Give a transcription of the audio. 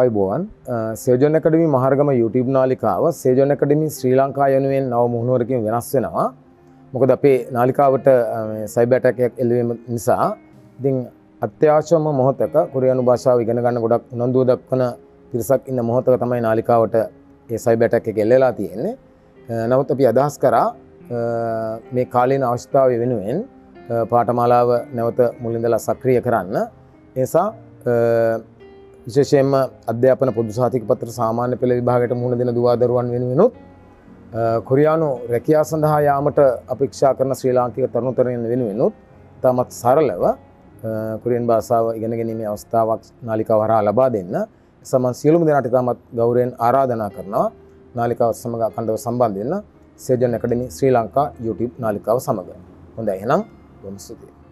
අයිබෝවන් සේජන එකඩමි මහරගම YouTube නාලිකාව සේජන එකඩමි ශ්‍රී ලංකා යනුවෙන් නව මුහුණුවරකින් වෙනස් වෙනවා මොකද අපේ නාලිකාවට uh, සයිබැටකයක් එල්වීම නිසා ඉතිං අත්‍යවශ්‍යම මොහොතක කොරියනු භාෂාව ඉගෙන ගන්න ගොඩක් උනන්දුව දක්වන පිරිසක් ඉන්න මොහොතක තමයි නාලිකාවට ඒ සයිබැටක් එක එල්ලලා තියෙන්නේ. Uh, නමුත් අපි අදහස් කරා uh, මේ කාලීන අවස්ථාව වෙනුවෙන් පාටමාලාව නැවත මුලින්දලා සක්‍රිය කරන්න. ඒසා විශේෂයෙන්ම අධ්‍යාපන පොදු සාතික පත්‍ර සාමාන්‍ය පෙළ විභාගයට මුහුණ දෙන දුවාදරුවන් වෙනුවෙනුත් කොරියානු රැකියා සඳහා යාමට අපේක්ෂා කරන ශ්‍රී ලාංකික තරුණතරයන් වෙනුවෙනුත් තමත් සරලව කොරියන් භාෂාව ඉගෙන ගැනීමේ අවස්ථාවක් නාලිකාව හරහා ලබා දෙන්න. සමන් සියලුම දෙනාට තමත් ගෞරවයෙන් ආරාධනා කරනවා. නාලිකාව සමග අඛණ්ඩව සම්බන්ධ වෙන්න. සේජන් ඇකඩමි ශ්‍රී ලංකා YouTube නාලිකාව සමග. හොඳයි එහෙනම් බොහොම ස්තුතියි.